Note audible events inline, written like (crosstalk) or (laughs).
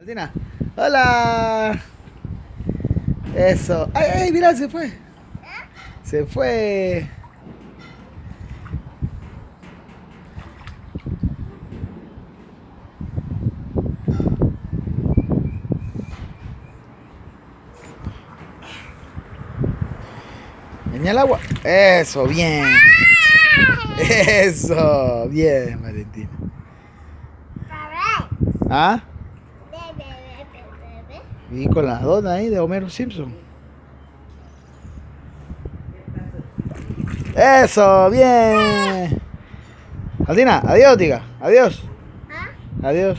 Valentina. Hola. Eso. Ay, ay, mira, se fue. Se fue. Venía el agua. Eso, bien. (laughs) Eso, bien, Valentina. ¿Ah? Y con la dona ahí de Homero Simpson. Eso, bien. Aldina, adiós, diga. Adiós. ¿Ah? Adiós.